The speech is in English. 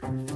Bye.